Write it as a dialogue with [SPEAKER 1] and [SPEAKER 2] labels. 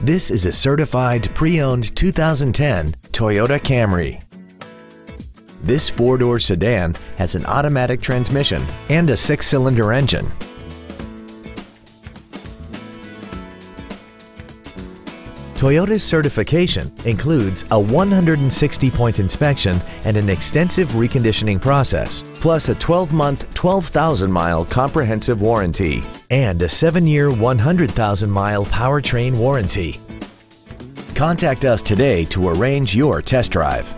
[SPEAKER 1] This is a certified pre-owned 2010 Toyota Camry. This four-door sedan has an automatic transmission and a six-cylinder engine. Toyota's certification includes a 160-point inspection and an extensive reconditioning process, plus a 12-month, 12,000-mile comprehensive warranty and a 7-year, 100,000-mile powertrain warranty. Contact us today to arrange your test drive.